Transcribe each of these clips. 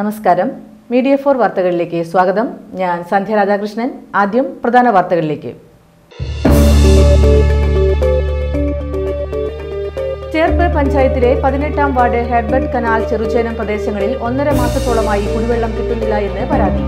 നമസ്കാരം. Media for വാർത്തകളിലേക്ക് സ്വാഗതം. ഞാൻ സന്ധ്യ രാധാകൃഷ്ണൻ. ആദ്യം പ്രധാന വാർത്തകളിലേക്ക്. ചേർപ്പ് പഞ്ചായത്തിലെ പതിനെട്ടാം വാർഡ് ഹെഡ്ബർട്ട് കനാൽ ചെറുചേനം പ്രദേശങ്ങളിൽ ഒന്നര മാസത്തോളമായി കുടിവെള്ളം കിട്ടുന്നില്ല എന്ന് പരാതി.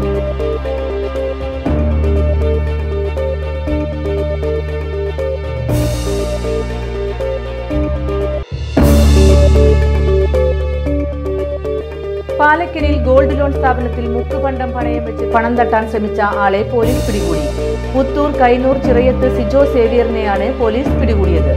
പാലക്കലിൽ ഗോൾഡ് ലോൺ സ്ഥാപനത്തിൽ മുക്കുപണ്ടം പണയം വെച്ച് പണം തട്ടാൻ ശ്രമിച്ച ആളെ പോലീസ് പിടികൂടി. പുത്തൂർ കൈനൂർ ചിറയത്ത് സിജോ സേവിയറിനെയാണ് പോലീസ് പിടികൂടിയത്.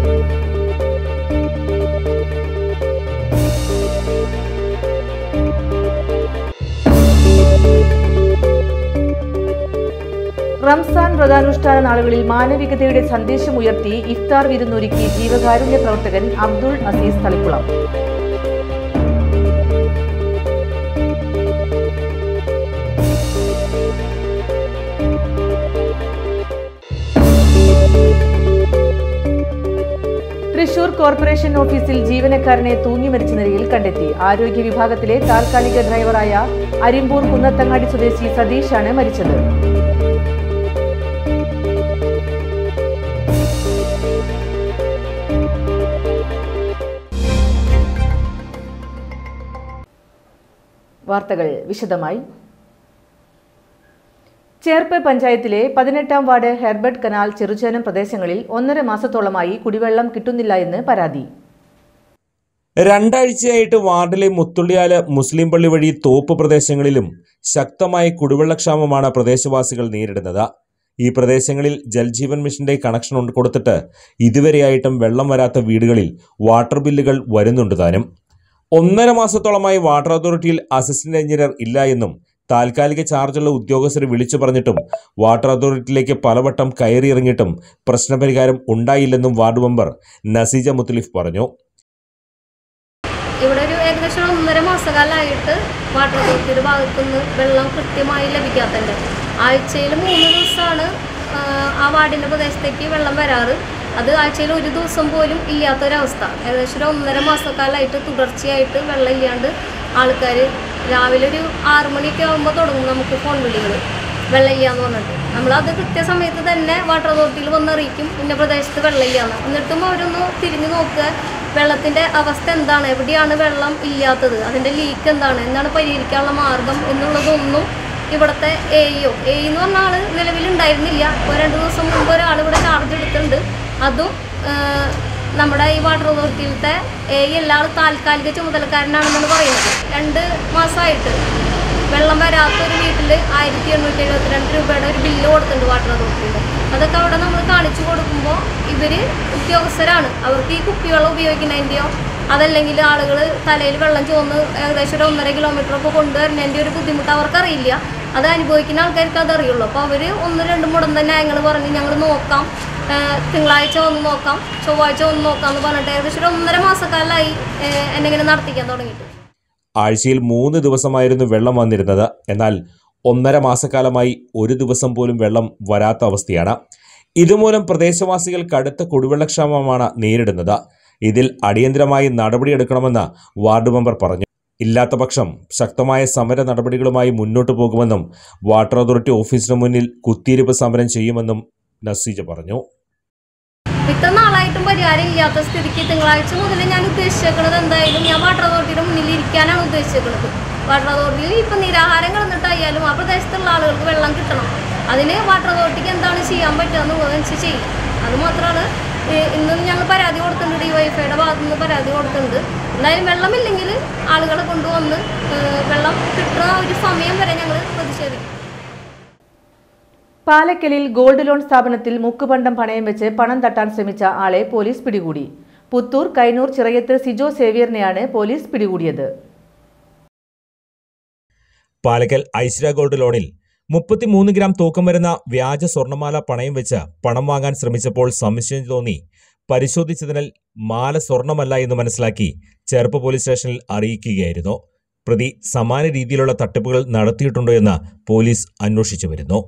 റംസാൻ വ്രതാനുഷ്ഠാന നാളുകളിൽ മാനവികതയുടെ സന്ദേശം ഉയർത്തി ഇഫ്താർ വിരുന്നൊരുക്കി ജീവകാരുണ്യ പ്രവർത്തകൻ അബ്ദുൾ അസീസ് തളിക്കുളം. തൃശൂർ കോർപ്പറേഷൻ ഓഫീസിൽ ജീവനക്കാരനെ തൂങ്ങി മരിച്ച നിലയിൽ കണ്ടെത്തി. ആരോഗ്യ വിഭാഗത്തിലെ താൽക്കാലിക ഡ്രൈവറായ അരിമ്പൂർ കുന്നത്തങ്ങാടി സ്വദേശി സതീഷാണ് മരിച്ചത്. വാർത്തകൾ വിശദമായി. ചേർപ്പ് പഞ്ചായത്തിലെ പതിനെട്ടാം വാർഡ് ഹെർബർട്ട് കനാൽ ചെറുചേനം പ്രദേശങ്ങളിൽ ഒന്നര മാസത്തോളമായി കുടിവെള്ളം കിട്ടുന്നില്ല എന്ന് പരാതി. രണ്ടാഴ്ചയായിട്ട് വാർഡിലെ മുത്തുള്ളിയാൽ മുസ്ലിം പള്ളി വഴി തോപ്പ് പ്രദേശങ്ങളിലും ശക്തമായ കുടിവെള്ളക്ഷാമമാണ് പ്രദേശവാസികൾ നേരിടുന്നത്. ഈ പ്രദേശങ്ങളിൽ ജൽജീവൻ മിഷന്റെ കണക്ഷൻ കൊടുത്തിട്ട് ഇതുവരെയായിട്ടും വെള്ളം വരാത്ത വീടുകളിൽ വാട്ടർ ബില്ലുകൾ വരുന്നുണ്ട് താനും. ഒന്നര മാസത്തോളമായി വാട്ടർ അതോറിറ്റിയിൽ അസിസ്റ്റന്റ് എഞ്ചിനീയർ ഇല്ല എന്നും താൽക്കാലിക ചാർജുള്ള ഉദ്യോഗസ്ഥരെ വിളിച്ചു പറഞ്ഞിട്ടും വാട്ടർ അതോറിറ്റിയിലേക്ക് പലവട്ടം കയറിയിറങ്ങിയിട്ടും പ്രശ്നപരിഹാരം ഉണ്ടായില്ലെന്നും വാർഡ് മെമ്പർ നസീജ മുത്തലിഫ് പറഞ്ഞു. ഇവിടെ ഒരു ഏകദേശം ഒന്നര മാസക്കാലമായിട്ട് വാട്ടർ അതോറിറ്റിയുടെ ഭാഗത്തുനിന്ന് വെള്ളം കൃത്യമായി ലഭിക്കാത്തതുണ്ട് ആഴ്ചയിൽ മൂന്ന് ദിവസമാണ് ആ വാർഡിന്റെ പ്രദേശത്തേക്ക് വെള്ളം വരാറ്. അത് ആഴ്ചയിൽ ഒരു ദിവസം പോലും ഇല്ലാത്തൊരവസ്ഥ. ഏകദേശം ഒരു ഒന്നര മാസക്കാലമായിട്ട് തുടർച്ചയായിട്ട് വെള്ളം ഇല്ലാണ്ട് ആൾക്കാർ രാവിലെ ഒരു ആറു മണിയൊക്കെ ആകുമ്പോൾ തുടങ്ങും നമുക്ക് ഫോൺ വിളികൾ വെള്ളമില്ല എന്ന് പറഞ്ഞിട്ട്. നമ്മളത് കൃത്യസമയത്ത് തന്നെ വാട്ടർ അതോറിറ്റിയിൽ വന്നറിയിക്കും ഇന്ന പ്രദേശത്ത് വെള്ളമില്ല എന്ന് എന്നിട്ടും അവരൊന്ന് തിരിഞ്ഞു നോക്കുക വെള്ളത്തിന്റെ അവസ്ഥ എന്താണ്? എവിടെയാണ് വെള്ളം ഇല്ലാത്തത്? അതിന്റെ ലീക്ക് എന്താണ്? എന്താണ് പരിഹരിക്കാനുള്ള മാർഗം എന്നുള്ളതൊന്നും ഇവിടുത്തെ എ ഇ ഒ എ എന്ന് പറഞ്ഞ ആൾ നിലവിലുണ്ടായിരുന്നില്ല. ഇപ്പോൾ രണ്ട് ദിവസം മുമ്പ് ഒരാൾ ഇവിടെ ചാർജ് എടുത്തിട്ടുണ്ട്. അതും നമ്മുടെ ഈ വാട്ടർ അതോറിറ്റിയിലത്തെ എല്ലാ താൽക്കാലിക ചുമതലക്കാരനാണെന്നാണ് പറയുന്നത്. രണ്ട് മാസമായിട്ട് വെള്ളം വരാത്ത ഒരു വീട്ടിൽ ആയിരത്തി എണ്ണൂറ്റി എഴുപത്തിരണ്ട് രൂപയുടെ ഒരു ബില്ല് കൊടുത്തിട്ടുണ്ട് വാട്ടർ അതോറിറ്റിയുടെ അതൊക്കെ അവിടെ നമ്മൾ കാണിച്ചു കൊടുക്കുമ്പോൾ ഇവർ ഉദ്യോഗസ്ഥരാണ്. അവർക്ക് ഈ കുപ്പിവെള്ളം ഉപയോഗിക്കുന്നതിന്റെയോ അതല്ലെങ്കിൽ ആളുകൾ തലയിൽ വെള്ളം ചോന്ന് ഏകദേശം ഒരു ഒന്നര കിലോമീറ്റർ ഒക്കെ കൊണ്ടുവരുന്നതിന്റെ ഒരു ബുദ്ധിമുട്ട് അവർക്കറിയില്ല. അത് അനുഭവിക്കുന്ന ആൾക്കാർക്ക് അതറിയുള്ളൂ. അപ്പോൾ അവർ ഒന്ന് രണ്ട് മുടം തന്നെ ഞങ്ങൾ പറഞ്ഞ് ഞങ്ങൾ നോക്കാം. തിങ്കളാഴ്ച വന്ന് നോക്കാം ചൊവ്വാഴ്ച വന്ന് നോക്കാം എന്ന് പറഞ്ഞിട്ട് ഏകദേശം ഒരു ഒന്നര മാസക്കാലമായി എന്നെ ഇങ്ങനെ നടത്തിക്കാൻ തുടങ്ങിയിട്ട്. ആഴ്ചയിൽ മൂന്ന് ദിവസമായിരുന്നു വെള്ളം വന്നിരുന്നത്. എന്നാൽ ഒന്നര മാസക്കാലമായി ഒരു ദിവസം പോലും വെള്ളം വരാത്ത അവസ്ഥയാണ്. ഇതുമൂലം പ്രദേശവാസികൾ കടുത്ത കുടിവെള്ളക്ഷാമമാണ് നേരിടുന്നത്. ഇതിൽ അടിയന്തരമായി നടപടിയെടുക്കണമെന്ന് വാർഡ് മെമ്പർ പറഞ്ഞു. ഇല്ലാത്ത പക്ഷം ശക്തമായ സമര നടപടികളുമായി മുന്നോട്ടു പോകുമെന്നും വാട്ടർ അതോറിറ്റി ഓഫീസിന് മുന്നിൽ കുത്തിയിരിപ്പ് സമരം ചെയ്യുമെന്നും നസീജ പറഞ്ഞു. ഇത്ര നാളായിട്ടും പരിഹാരം ഇല്ലാത്ത സ്ഥിതിക്ക് തിങ്കളാഴ്ച മുതൽ ഞാൻ ഉദ്ദേശിച്ചേക്കുന്നത് എന്തായാലും ഞാൻ വാട്ടർ അതോറിറ്റിയുടെ മുന്നിൽ ഇരിക്കാനാണ് ഉദ്ദേശിച്ചേക്കുന്നത് വാട്ടർ അതോറിറ്റിയിൽ ഇപ്പം നിരാഹാരം കിടന്നിട്ടായാലും ആ പ്രദേശത്തുള്ള ആളുകൾക്ക് വെള്ളം കിട്ടണം. അതിന് വാട്ടർ അതോറിറ്റിക്ക് എന്താണ് ചെയ്യാൻ പറ്റുക എന്നുള്ളതനുസരിച്ച് ചെയ്യും. അതുമാത്രമാണ് ഇന്നും ഞങ്ങൾ പരാതി കൊടുത്തിട്ടുണ്ട് ഡി വൈഫൈയുടെ ഭാഗത്തു നിന്ന് പരാതി കൊടുത്തിട്ടുണ്ട്. എന്തായാലും വെള്ളമില്ലെങ്കിൽ ആളുകളെ കൊണ്ടുവന്ന് വെള്ളം കിട്ടുന്ന ഒരു സമയം വരെ ഞങ്ങൾ പ്രതിഷേധിക്കും. പാലക്കലിൽ ഗോൾഡ് ലോൺ സ്ഥാപനത്തിൽ മുക്കുപണ്ടം പണയം വെച്ച് പണം തട്ടാൻ ശ്രമിച്ച ആളെ പോലീസ് പിടികൂടി. പുത്തൂർ കൈനൂർ ചിറയത്ത് സിജോ സേവിയറിനെയാണ് പോലീസ് പിടികൂടിയത്. പാലക്കൽ ഐശ്വര്യ ഗോൾഡ് ലോണിൽ മുപ്പത്തിമൂന്ന് ഗ്രാം തൂക്കം വരുന്ന വ്യാജ സ്വർണമാല പണയം വെച്ച് പണം വാങ്ങാൻ ശ്രമിച്ചപ്പോൾ സംശയം തോന്നി. പരിശോധിച്ചതിനാൽ മാല സ്വർണമല്ല എന്ന് മനസ്സിലാക്കി ചെറുപ്പ് പോലീസ് സ്റ്റേഷനിൽ അറിയിക്കുകയായിരുന്നു. പ്രതി സമാന രീതിയിലുള്ള തട്ടിപ്പുകൾ നടത്തിയിട്ടുണ്ടോ എന്ന് പോലീസ് അന്വേഷിച്ചു വരുന്നു.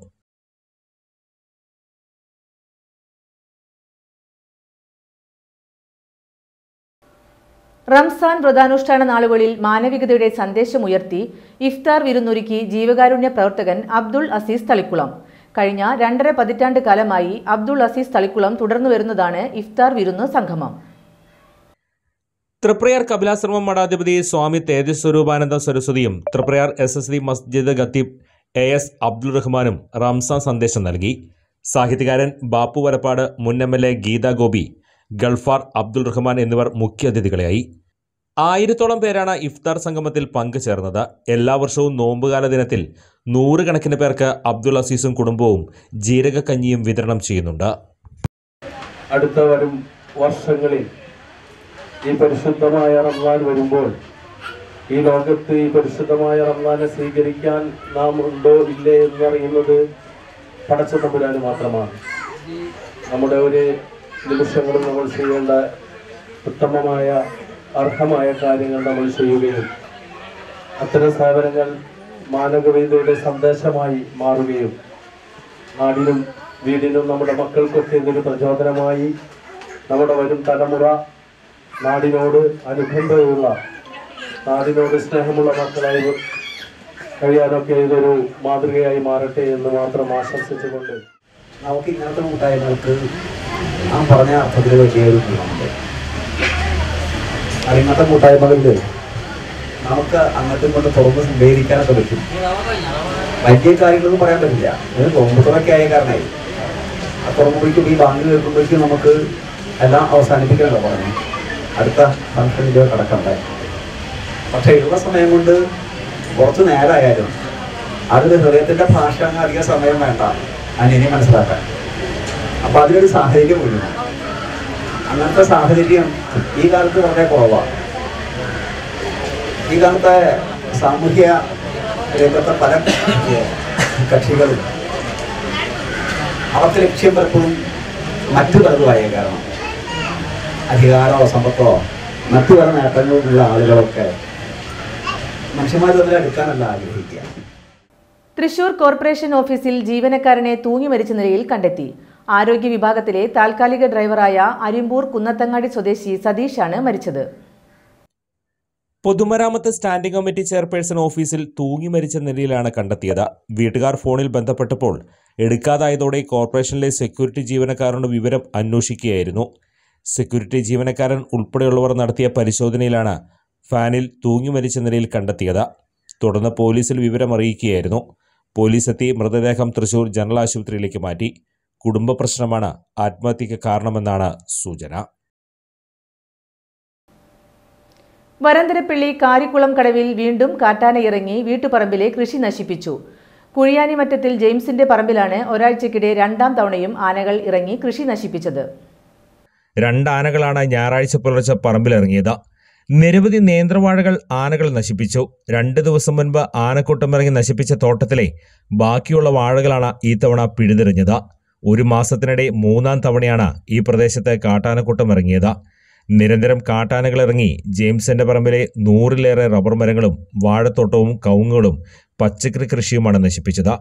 റംസാൻ വ്രതാനുഷ്ഠാന നാളുകളിൽ മാനവികതയുടെ സന്ദേശമുയർത്തി ഇഫ്താർ വിരുന്നൊരുക്കി ജീവകാരുണ്യ പ്രവർത്തകൻ അബ്ദുൾ അസീസ് തളിക്കുളം. കഴിഞ്ഞ രണ്ടര പതിറ്റാണ്ട് കാലമായി അബ്ദുൾ അസീസ് തളിക്കുളം തുടർന്നു വരുന്നതാണ് ഇഫ്താർ വിരുന്ന് സംഗമം. തൃപ്രയാർ കപിലാശ്രമം മഠാധിപതി സ്വാമി തേജസ്വരൂപാനന്ദ സരസ്വതിയും തൃപ്രയാർ എസ് എസ് ഡി മസ്ജിദ് ഖത്തീബ് എ എസ് അബ്ദുൾ റഹ്മാനും റംസാൻ സന്ദേശം നൽകി. സാഹിത്യകാരൻ ബാപ്പു വരപ്പാട് മുൻ M L A Geetha Gopi Galfar Abdul Rahman എന്നിവർ മുഖ്യാതിഥികളായി. ആയിരത്തോളം പേരാണ് ഇഫ്താർ സംഗമത്തിൽ പങ്കുചേർന്നത്. എല്ലാ വർഷവും നോമ്പുകാല ദിനത്തിൽ നൂറുകണക്കിന് പേർക്ക് അബ്ദുൾ അസീസും കുടുംബവും ജീരകക്കഞ്ഞിയും വിതരണം ചെയ്യുന്നുണ്ട്. അടുത്ത വരും വർഷങ്ങളിൽ ഈ പരിശുദ്ധമായ റംസാൻ വരുമ്പോൾ ഈ ലോകത്ത് ഈ പരിശുദ്ധമായ റംസാനെ സ്വീകരിക്കാൻ നാം ഉണ്ടോ ഇല്ലേ എന്നറിയുന്നത് പടച്ച തമ്പുരാന് മാത്രമാണ്. നമ്മുടെ ഒരു നിമിഷങ്ങളും നമ്മൾ ചെയ്യേണ്ട ഉത്തമമായ അർഹമായ കാര്യങ്ങൾ നമ്മൾ ചെയ്യുകയും അത്തരം സേവനങ്ങൾ മാനവികതയുടെ സന്ദേശമായി മാറുകയും നാടിനും വീടിനും നമ്മുടെ മക്കൾക്കൊക്കെ ഇതൊരു പ്രചോദനമായി നമ്മുടെ വരും തലമുറ നാടിനോട് അനുബന്ധമുള്ള നാടിനോട് സ്നേഹമുള്ള മക്കളായി കഴിയാനൊക്കെ ഇതൊരു മാതൃകയായി മാറട്ടെ എന്ന് മാത്രം ആശംസിച്ചുകൊണ്ട് നമുക്ക് ഇങ്ങനത്തെ കൂട്ടായ്മകൾക്ക് നാം പറഞ്ഞ അർത്ഥത്തിൽ വലിയൊരു ഗുണമുണ്ട്. അത് ഇങ്ങനത്തെ കൂട്ടായ്മകളിൽ നമുക്ക് അങ്ങോട്ടും ഇങ്ങോട്ടും തുറന്ന് സംവേദിക്കാനൊക്കെ പറ്റും. വലിയ കാര്യങ്ങളൊന്നും പറയാൻ പറ്റില്ല. ഇത് നോമ്പുകളൊക്കെ ആയ കാരണമായി ആ തുറമ്പുറയ്ക്കും ഈ ബാങ്ക് കേൾക്കുമ്പോഴേക്കും നമുക്ക് എല്ലാം അവസാനിപ്പിക്കാനല്ലോ പറഞ്ഞു. അടുത്ത ഫംഗ്ഷനിൽ കിടക്കണ്ടേ? പക്ഷെ ഉള്ള സമയം കൊണ്ട് കുറച്ച് നേരമായാലും അതിൽ ഹൃദയത്തിന്റെ ഭാഷ അങ്ങ് അധികം സമയം വേണ്ട. അതിനെ മനസ്സിലാക്കാൻ. അപ്പൊ അതിനൊരു സാഹചര്യം ഒഴുകും അങ്ങനത്തെ സാഹചര്യം ഈ കാലത്ത് വളരെ കുറവാണ് ഈ കാലത്തെ സാമൂഹ്യ രംഗത്തെ പല കക്ഷികളും അവർക്ക് ലക്ഷ്യം പലപ്പോഴും മറ്റു പലതുമായ കാരണം അധികാരമോ സമ്പത്തോ മറ്റു പല നേട്ടങ്ങളുള്ള ആളുകളൊക്കെ മനുഷ്യന്മാർ തമ്മിൽ അടുക്കാനല്ല ആഗ്രഹിക്കുക. തൃശൂർ കോർപ്പറേഷൻ ഓഫീസിൽ ജീവനക്കാരനെ തൂങ്ങി മരിച്ച നിലയിൽ കണ്ടെത്തി. ആരോഗ്യ വിഭാഗത്തിലെ താൽക്കാലിക ഡ്രൈവറായ അരിമ്പൂർ കുന്നത്തങ്ങാടി സ്വദേശി സതീഷാണ് മരിച്ചത്. പൊതുമരാമത്ത് സ്റ്റാൻഡിംഗ് കമ്മിറ്റി ചെയർപേഴ്സൺ ഓഫീസിൽ തൂങ്ങി മരിച്ച നിലയിലാണ് കണ്ടെത്തിയത്. വീട്ടുകാർ ഫോണിൽ ബന്ധപ്പെട്ടപ്പോൾ എടുക്കാതായതോടെ കോർപ്പറേഷനിലെ സെക്യൂരിറ്റി ജീവനക്കാരുടെ വിവരം അന്വേഷിക്കുകയായിരുന്നു. സെക്യൂരിറ്റി ജീവനക്കാരൻ ഉൾപ്പെടെയുള്ളവർ നടത്തിയ പരിശോധനയിലാണ് ഫാനിൽ തൂങ്ങി മരിച്ച നിലയിൽ കണ്ടെത്തിയത്. തുടർന്ന് പോലീസിൽ വിവരം അറിയിക്കുകയായിരുന്നു പോലീസ് എത്തി മൃതദേഹം തൃശൂർ ജനറൽ ആശുപത്രിയിലേക്ക് മാറ്റി. കുടുംബ പ്രശ്നമാണ് ആത്മഹത്യക്ക് കാരണമെന്നാണ് സൂചന. വരന്തരപ്പിള്ളി കാരിക്കുളം കടവിൽ വീണ്ടും കാട്ടാന ഇറങ്ങി വീട്ടുപറമ്പിലെ കൃഷി നശിപ്പിച്ചു. കുഴിയാനിമറ്റത്തിൽ ജെയിംസിന്റെ പറമ്പിലാണ് ഒരാഴ്ചക്കിടെ രണ്ടാം തവണയും ആനകൾ ഇറങ്ങി കൃഷി നശിപ്പിച്ചത്. രണ്ടാനകളാണ് ഞായറാഴ്ച പുലർച്ചെ പറമ്പിലിറങ്ങിയത് നിരവധി നേന്ത്രവാഴകൾ ആനകൾ നശിപ്പിച്ചു. രണ്ട് ദിവസം മുൻപ് ആനക്കൂട്ടം ഇറങ്ങി നശിപ്പിച്ച തോട്ടത്തിലെ ബാക്കിയുള്ള വാഴകളാണ് ഈ തവണ പിഴുതെറിഞ്ഞത്. ഒരു മാസത്തിനിടെ മൂന്നാം തവണയാണ് ഈ പ്രദേശത്ത് കാട്ടാനക്കൂട്ടം ഇറങ്ങിയത്. നിരന്തരം കാട്ടാനകൾ ഇറങ്ങി ജെയിംസിന്റെ പറമ്പിലെ നൂറിലേറെ റബ്ബർ മരങ്ങളും വാഴത്തോട്ടവും കവുങ്ങുകളും പച്ചക്കറി കൃഷിയുമാണ് നശിപ്പിച്ചത്.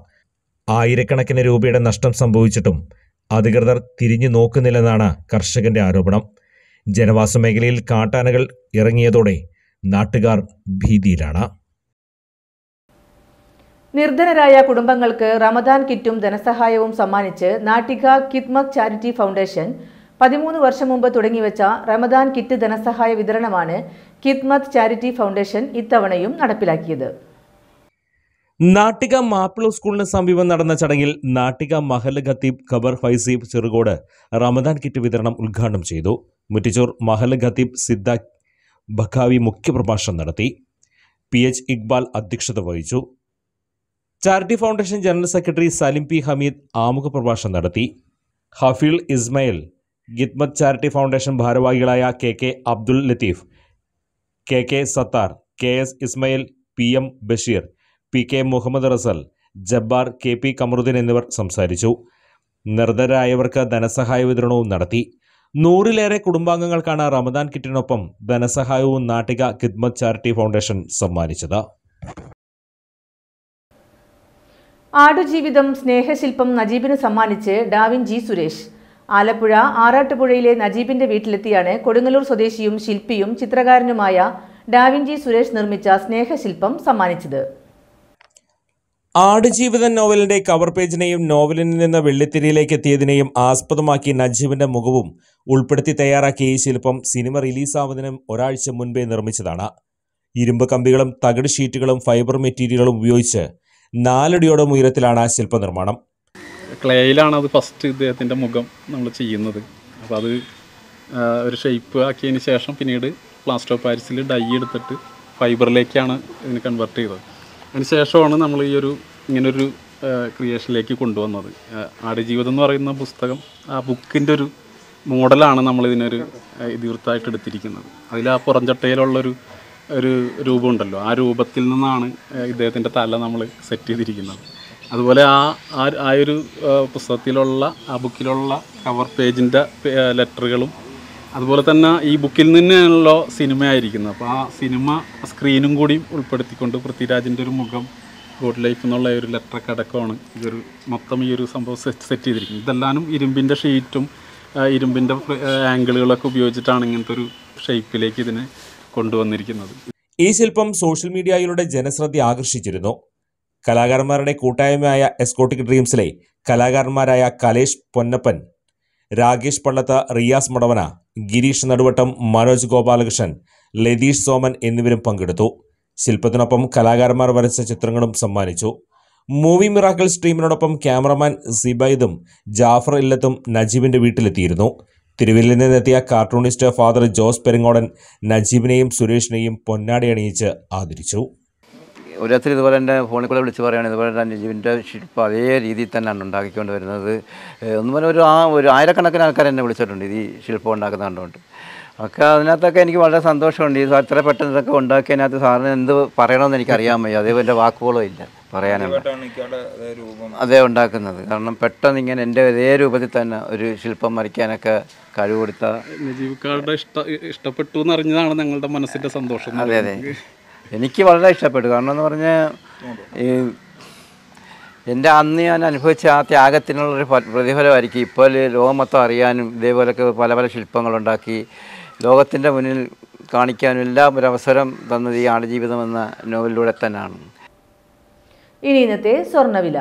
ആയിരക്കണക്കിന് രൂപയുടെ നഷ്ടം സംഭവിച്ചിട്ടും അധികൃതർ തിരിഞ്ഞു നോക്കുന്നില്ലെന്നാണ് കർഷകന്റെ ആരോപണം. ജനവാസ മേഖലയിൽ കാട്ടാനകൾ ഇറങ്ങിയതോടെ നാട്ടുകാർ ഭീതിയിലാണ്. നിർധനരായ കുടുംബങ്ങൾക്ക് റമദാൻ കിറ്റും ധനസഹായവും സമ്മാനിച്ച് നാട്ടിക കിത്മക് ചാരിറ്റി ഫൗണ്ടേഷൻ പതിമൂന്ന് വർഷം മുമ്പ് തുടങ്ങിവെച്ച റമദാൻ കിറ്റ് ധനസഹായ വിതരണമാണ് കിത്മത് ചാരിറ്റി ഫൗണ്ടേഷൻ ഇത്തവണയും നടപ്പിലാക്കിയത്. നാട്ടിക മാപ്പിള സ്കൂളിന് സമീപം നടന്ന ചടങ്ങിൽ നാട്ടിക മഹൽ ഖത്തീബ് ഖബർ ഫൈസീബ് ചെറുകോട് റമദാൻ കിറ്റ് വിതരണം ഉദ്ഘാടനം ചെയ്തു. മുറ്റിച്ചോർ മഹൽ ഖത്തീബ് സിദ്ദാഖ് ബഖാവി മുഖ്യപ്രഭാഷണം നടത്തി. പി എച്ച് ഇക്ബാൽ അധ്യക്ഷത വഹിച്ചു. Charity foundation general secretary Salim P Hameed ആമുഖ പ്രഭാഷണം നടത്തി. ഹഫീൽ ഇസ്മയിൽ ഗിത്മത് ചാരിറ്റി ഫൗണ്ടേഷൻ ഭാരവാഹികളായ K K Abdul Latheef K K Sathar K S Ismail P M Basheer P K Muhammad Rasal Jabbar K P Kamaruddeen എന്നിവർ സംസാരിച്ചു. നിർധരായവർക്ക് ധനസഹായ വിതരണവും നടത്തി. നൂറിലേറെ കുടുംബാംഗങ്ങൾക്കാണ് റമദാൻ കിറ്റിനൊപ്പം ധനസഹായവും നാട്ടിക ഗിത്മത് ചാരിറ്റി ഫൗണ്ടേഷൻ സമ്മാനിച്ചത്. ആടുജീവിതം സ്നേഹശില്പം നജീബിന് സമ്മാനിച്ച് ഡാവിൻ ജി സുരേഷ്. ആലപ്പുഴ ആറാട്ടുപുഴയിലെ നജീബിന്റെ വീട്ടിലെത്തിയാണ് കൊടുങ്ങല്ലൂർ സ്വദേശിയും ശില്പിയും ചിത്രകാരനുമായ ഡാവിൻ ജി സുരേഷ് നിർമ്മിച്ച സ്നേഹശില്പം സമ്മാനിച്ചത്. ആടുജീവിതം നോവലിന്റെ കവർ പേജിനെയും നോവലിൽ നിന്ന് വെള്ളിത്തിരിയിലേക്ക് എത്തിയതിനെയും ആസ്പദമാക്കി നജീബിന്റെ മുഖവും ഉൾപ്പെടുത്തി തയ്യാറാക്കിയ ഈ ശില്പം സിനിമ റിലീസാവുന്നതിന് ഒരാഴ്ച മുൻപേ നിർമ്മിച്ചതാണ്. ഇരുമ്പ് കമ്പികളും തകിട് ഷീറ്റുകളും ഫൈബർ മെറ്റീരിയലുകളും ഉപയോഗിച്ച് നാലടിയോളം ഉയരത്തിലാണ് ശില്പനിർമ്മാണം. ക്ലേയിലാണ് അത് ഫസ്റ്റ് ഇദ്ദേഹത്തിന്റെ മുഖം നമ്മൾ ചെയ്യുന്നത്. അപ്പോൾ അത് ഒരു ഷേപ്പ് ആക്കിയതിന് ശേഷം പിന്നീട് പ്ലാസ്റ്റർ ഓഫ് പാരീസിൽ ഡൈ എടുത്തിട്ട് ഫൈബറിലേക്കാണ് ഇതിന് കൺവെർട്ട് ചെയ്തത്. അതിന് ശേഷമാണ് നമ്മൾ ഈ ഒരു ഇങ്ങനൊരു ക്രിയേഷനിലേക്ക് കൊണ്ടുവന്നത്. ആടുജീവിതം എന്ന് പറയുന്ന പുസ്തകം ആ ബുക്കിന്റെ ഒരു മോഡലാണ് നമ്മളിതിനൊരു ഇതിവൃത്തായിട്ട് എടുത്തിരിക്കുന്നത്. അതിൽ ആ പുറംചട്ടയിലുള്ളൊരു ഒരു രൂപമുണ്ടല്ലോ. ആ രൂപത്തിൽ നിന്നാണ് ഇദ്ദേഹത്തിന്റെ തല നമ്മൾ സെറ്റ് ചെയ്തിരിക്കുന്നത്. അതുപോലെ ആ ആ ഒരു പുസ്തകത്തിലുള്ള ആ ബുക്കിലുള്ള കവർ പേജിന്റെ ലെറ്ററുകളും അതുപോലെ തന്നെ ഈ ബുക്കിൽ നിന്നാണല്ലോ സിനിമ ആയിരിക്കുന്നത്. അപ്പോൾ ആ സിനിമ സ്ക്രീനും കൂടി ഉൾപ്പെടുത്തിക്കൊണ്ട് പൃഥ്വിരാജിന്റെ ഒരു മുഖം ഗോഡ് ലൈഫ് എന്നുള്ള ഒരു ലെറ്ററൊക്കെ അടക്കമാണ് ഇതൊരു മൊത്തം ഈ ഒരു സംഭവം സെറ്റ് സെറ്റ് ചെയ്തിരിക്കുന്നത്. ഇതെല്ലാനും ഇരുമ്പിന്റെ ഷീറ്റും ഇരുമ്പിന്റെ ആംഗിളുകളൊക്കെ ഉപയോഗിച്ചിട്ടാണ് ഇങ്ങനത്തെ ഒരു ഷേപ്പിലേക്ക് ഇതിനെ കൊണ്ടുവന്നിരിക്കുന്നത്. ഈ ശില്പം സോഷ്യൽ മീഡിയയിലൂടെ ജനശ്രദ്ധ ആകർഷിച്ചിരുന്നു. കലാകാരന്മാരുടെ കൂട്ടായ്മയായ എസ്കോട്ടിക് ഡ്രീംസിലെ കലാകാരന്മാരായ കലേഷ് പൊന്നപ്പൻ രാകേഷ് പള്ളത്ത് റിയാസ് മടവന ഗിരീഷ് നടുവട്ടം മനോജ് ഗോപാലകൃഷ്ണൻ ലതീഷ് സോമൻ എന്നിവരും പങ്കെടുത്തു. ശില്പത്തിനൊപ്പം കലാകാരന്മാർ വരച്ച ചിത്രങ്ങളും സമ്മാനിച്ചു. മൂവി മിറാക്കിൾ സ്ട്രീമിനോടൊപ്പം ക്യാമറമാൻ സിബൈദും ജാഫർ ഇല്ലത്തും നജീബിന്റെ വീട്ടിലെത്തിയിരുന്നു. തിരുവല്ലയിൽ നിന്നെത്തിയ കാർട്ടൂണിസ്റ്റ് ഫാദർ ജോസ് പെരിങ്ങോടൻ നജീബിനെയും സുരേഷിനെയും പൊന്നാടി അണിയിച്ച് ആദരിച്ചു. ഓരോരുത്തർ ഇതുപോലെ തന്നെ ഫോണിൽ കൂടെ വിളിച്ച് പറയുകയാണ്. ഇതുപോലെ തന്നെ നജീബിന്റെ ശില്പം അതേ രീതിയിൽ തന്നെയാണ് ഉണ്ടാക്കിക്കൊണ്ട് വരുന്നത്. ഒന്നുപോലെ ഒന്നും ഒരു ആ ഒരു ആയിരക്കണക്കിന് ആൾക്കാർ എന്നെ വിളിച്ചിട്ടുണ്ട് ഈ ശില്പം ഉണ്ടാക്കുന്ന കണ്ടുകൊണ്ട്. ഒക്കെ അതിനകത്തൊക്കെ എനിക്ക് വളരെ സന്തോഷമുണ്ട്. ഈ അത്ര പെട്ടെന്ന് ഇതൊക്കെ ഉണ്ടാക്കിയതിനകത്ത് സാറിന് എന്ത് പറയണമെന്ന് എനിക്ക് അറിയാൻ വയ്യ അതേപോലെ വാക്കുകളും ഇല്ല പറയാനുള്ള അതേ ഉണ്ടാക്കുന്നത്. കാരണം പെട്ടെന്ന് ഇങ്ങനെ എന്റെ ഇതേ രൂപത്തിൽ തന്നെ ഒരു ശില്പം വരയ്ക്കാനൊക്കെ കഴിവ് കൊടുത്ത ഇഷ്ടപ്പെട്ടു എന്ന് അറിഞ്ഞതാണ് ഞങ്ങളുടെ മനസ്സിന്റെ സന്തോഷം. അതെ അതെ. എനിക്ക് വളരെ ഇഷ്ടപ്പെട്ടു. കാരണം എന്ന് പറഞ്ഞാൽ ഈ എന്റെ അന്ന് ഞാൻ അനുഭവിച്ച ആ ത്യാഗത്തിനുള്ളൊരു പ്രതിഫലമായിരിക്കും. ഇപ്പോൾ ലോകം മൊത്തം അറിയാനും ഇതേപോലൊക്കെ പല പല ശില്പങ്ങളുണ്ടാക്കി ലോകത്തിന്റെ മുന്നിൽ കാണിക്കാനും എല്ലാം ഒരു അവസരം തന്നത് ഈ ആടുജീവിതം എന്ന നോവലിലൂടെ തന്നെയാണ് ഇനി ഇന്നത്തെ സ്വർണവില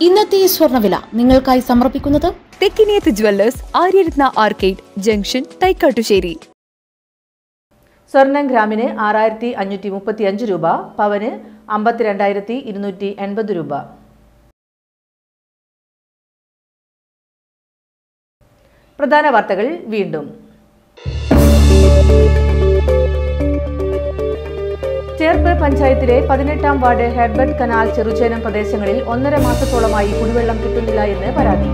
ഇന്നത്തെ സ്വർണവില നിങ്ങൾക്കായി സമർപ്പിക്കുന്നത് Thekkiniyath jewellers Aryaratna arcade junction Thaikkattussery. സ്വർണം ഗ്രാമിന് ആറായിരത്തി അഞ്ഞൂറ്റി മുപ്പത്തി അഞ്ച് രൂപ പവന് അമ്പത്തിരണ്ടായിരത്തി ഇരുന്നൂറ്റി എൺപത് രൂപ. പ്രധാന വാർത്തകൾ വീണ്ടും. ചേർപ്പ് പഞ്ചായത്തിലെ പതിനെട്ടാം വാർഡ് ഹെഡ്ബർട്ട് കനാൽ ചെറുചേനം പ്രദേശങ്ങളിൽ ഒന്നര മാസത്തോളമായി കുടിവെള്ളം കിട്ടുന്നില്ല എന്ന് പരാതി.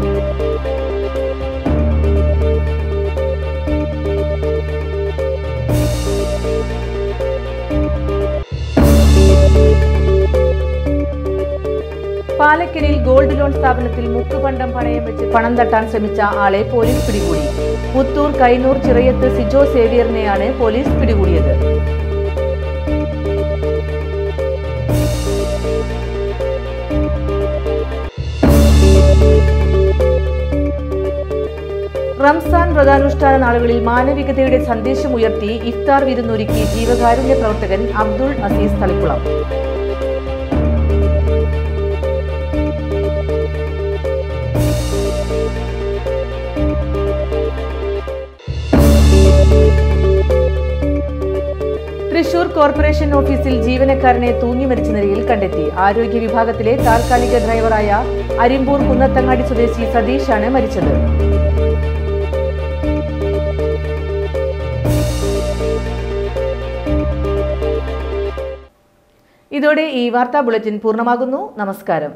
പാലക്കലിൽ ഗോൾഡ് ലോൺ സ്ഥാപനത്തിൽ മുക്കുപണ്ടം പണയം വെച്ച് പണം തട്ടാൻ ശ്രമിച്ച ആളെ പോലീസ് പിടികൂടി. പുത്തൂർ കൈനൂർ ചിറയത്ത് സിജോ സേവിയറിനെയാണ് പോലീസ് പിടികൂടിയത്. റംസാൻ വ്രതാനുഷ്ഠാന നാളുകളിൽ മാനവികതയുടെ സന്ദേശം ഉയർത്തി ഇഫ്താർ വിരുന്നൊരുക്കി ജീവകാരുണ്യ പ്രവർത്തകൻ അബ്ദുൾ അസീസ് തളിക്കുളം. തൃശൂർ കോർപ്പറേഷൻ ഓഫീസിൽ ജീവനക്കാരനെ തൂങ്ങി മരിച്ച നിലയിൽ കണ്ടെത്തി. ആരോഗ്യ വിഭാഗത്തിലെ താൽക്കാലിക ഡ്രൈവറായ അരിമ്പൂർ കുന്നത്തങ്ങാടി സ്വദേശി സതീഷാണ് മരിച്ചത്. ഇതോടെ ഈ വാർത്താ ബുള്ളറ്റിൻ പൂർണമാകുന്നു. നമസ്കാരം.